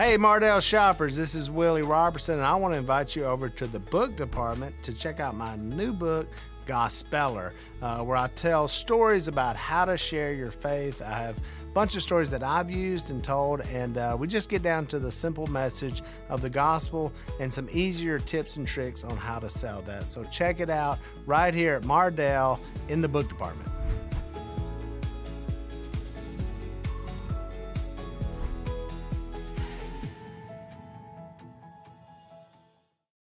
Hey, Mardel shoppers, this is Willie Robertson, and I want to invite you over to the book department to check out my new book, Gospeler, uh, where I tell stories about how to share your faith. I have a bunch of stories that I've used and told, and uh, we just get down to the simple message of the gospel and some easier tips and tricks on how to sell that. So check it out right here at Mardel in the book department.